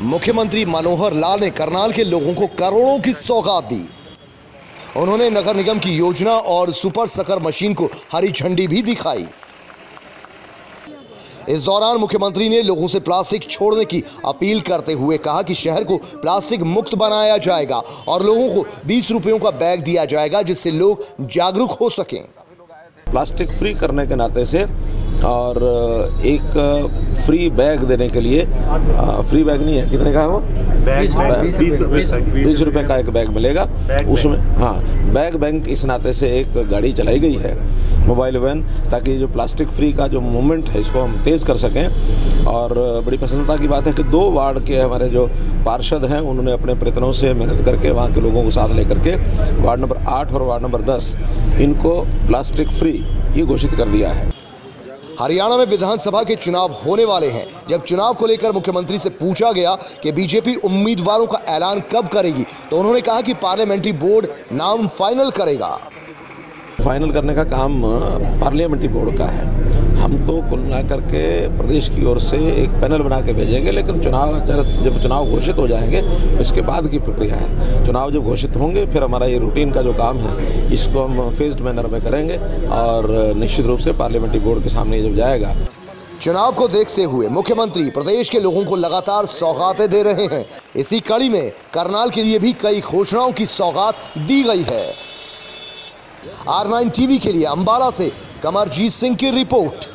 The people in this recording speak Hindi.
मुख्यमंत्री मनोहर लाल ने करनाल के लोगों को करोड़ों की सौगात दी। उन्होंने नगर निगम की योजना और सुपर सकर मशीन को हरी झंडी भी दिखाई। इस दौरान मुख्यमंत्री ने लोगों से प्लास्टिक छोड़ने की अपील करते हुए कहा कि शहर को प्लास्टिक मुक्त बनाया जाएगा और लोगों को बीस रुपयों का बैग दिया जाएगा जिससे लोग जागरूक हो सकें। प्लास्टिक फ्री करने के नाते से और एक फ्री बैग देने के लिए फ्री बैग नहीं है। कितने का है वो? बीस रुपए। का एक बैग मिलेगा। उसमें हाँ बैग बैंक इस नाते से एक गाड़ी चलाई गई है मोबाइल वैन ताकि जो प्लास्टिक फ्री का जो मूवमेंट है इसको हम तेज़ कर सकें। और बड़ी प्रसन्नता की बात है कि दो वार्ड के हमारे जो पार्षद हैं उन्होंने अपने प्रयत्नों से मेहनत करके वहाँ के लोगों को साथ लेकर के वार्ड नंबर आठ और वार्ड नंबर दस इनको प्लास्टिक फ्री ये घोषित कर दिया है। हरियाणा में विधानसभा के चुनाव होने वाले हैं। जब चुनाव को लेकर मुख्यमंत्री से पूछा गया कि बीजेपी उम्मीदवारों का ऐलान कब करेगी तो उन्होंने कहा कि पार्लियामेंट्री बोर्ड नाम फाइनल करेगा। फाइनल करने का काम पार्लियामेंट्री बोर्ड का है। हम तो कुल मिलाकर के प्रदेश की ओर से एक पैनल बना के भेजेंगे, लेकिन चुनाव जब चुनाव घोषित हो जाएँगे इसके बाद की प्रक्रिया है। चुनाव जब घोषित होंगे, फिर हमारा ये रूटीन का जो काम है, इसको हम फेस्ड मैनर में करेंगे और निश्चित रूप से पार्लियामेंट्री बोर्ड के सामने जब जाएगा। चुनाव को देखते हुए मुख्यमंत्री प्रदेश के लोगों को लगातार सौगातें दे रहे हैं। इसी कड़ी में करनाल के लिए भी कई घोषणाओं की सौगात दी गई है। आर नाइन टीवी के लिए अंबाला से कमरजीत सिंह की रिपोर्ट।